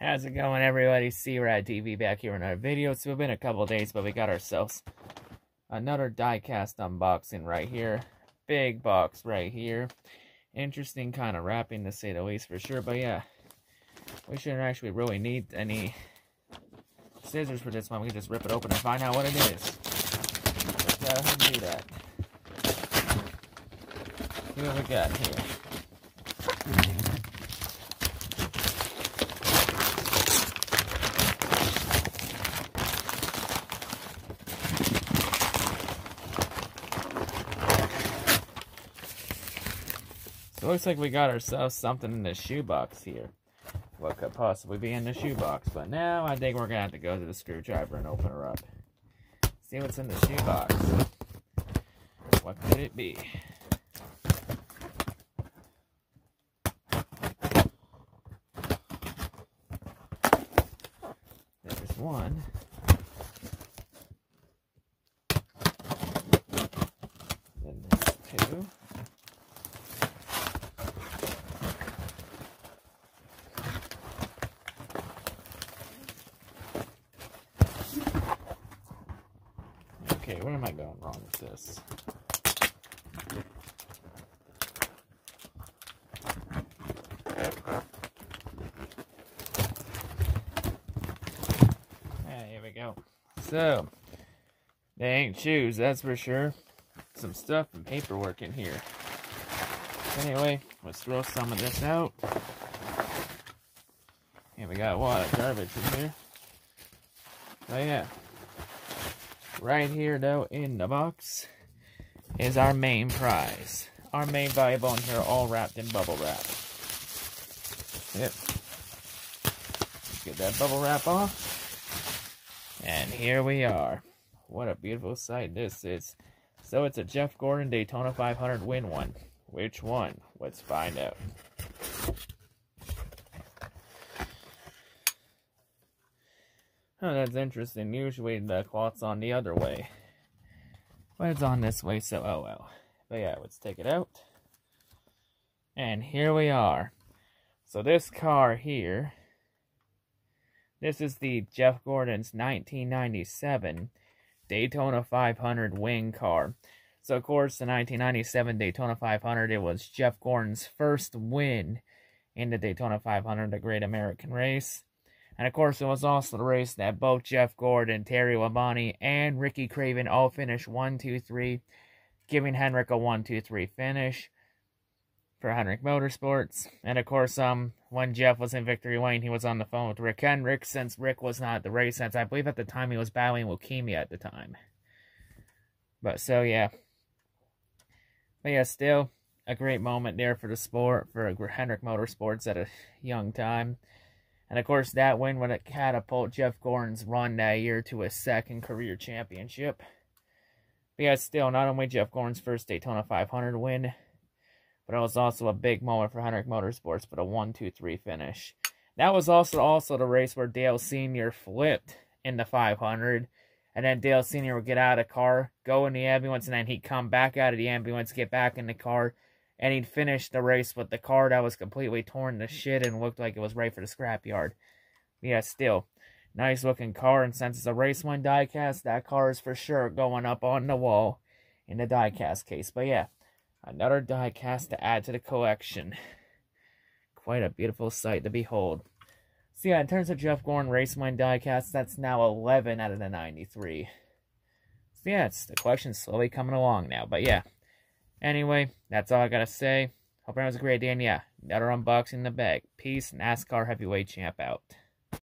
How's it going, everybody? C-Rad TV back here in our video. It's been a couple days, but we got ourselves another diecast unboxing right here. Big box right here. Interesting kind of wrapping, to say the least, for sure. But yeah, we shouldn't actually really need any scissors for this one. We can just rip it open and find out what it is. Let's go do that. See what we got here. It looks like we got ourselves something in the shoebox here. What could possibly be in the shoebox? But now I think we're going to have to go to the screwdriver and open her up. See what's in the shoebox. What could it be? There's one. Then there's two. Okay, where am I going wrong with this? Yeah, here we go. So, they ain't shoes, that's for sure. Some stuff and paperwork in here. Anyway, let's throw some of this out. And we got a lot of garbage in here. Oh yeah, Right here, though, in the box, is our main prize. Our main valuable in here, all wrapped in bubble wrap. Yep. Get that bubble wrap off. And here we are. What a beautiful sight this is. So it's a Jeff Gordon Daytona 500 win one. Which one? Let's find out. Oh, that's interesting. Usually the cloth's on the other way. But it's on this way, so oh well. But yeah, let's take it out. And here we are. So this car here, this is the Jeff Gordon's 1997 Daytona 500 wing car. So of course, the 1997 Daytona 500, it was Jeff Gordon's first win in the Daytona 500, the Great American Race. And of course, it was also the race that both Jeff Gordon, Terry Labonte, and Ricky Craven all finished 1 2 3, giving Hendrick a 1 2 3 finish for Hendrick Motorsports. And of course, um, when Jeff was in victory lane, he was on the phone with Rick Hendrick since Rick was not at the race, since I believe at the time he was battling leukemia at the time. But so, yeah. But yeah, still a great moment there for the sport, for Hendrick Motorsports at a young time. And of course, that win would catapult Jeff Gordon's run that year to a second career championship. But yeah, still, not only Jeff Gordon's first Daytona 500 win, but it was also a big moment for Hendrick Motorsports, but a 1-2-3 finish. That was also also the race where Dale Sr. flipped in the 500, and then Dale Sr. would get out of the car, go in the ambulance, and then he'd come back out of the ambulance, get back in the car, and he'd finish the race with the car that was completely torn to shit and looked like it was ready for the scrapyard. Yeah, still, nice looking car, and since it's a race one diecast, that car is for sure going up on the wall in the diecast case. But yeah, another diecast to add to the collection. Quite a beautiful sight to behold. So yeah, in terms of Jeff Gordon Race One diecast, that's now 11 out of the 93. So yeah, it's, the collection's slowly coming along now. But yeah, Anyway, that's all I gotta say. Hope everyone has a great day, and yeah, another unboxing in the bag. Peace, NASCAR Heavyweight Champ out.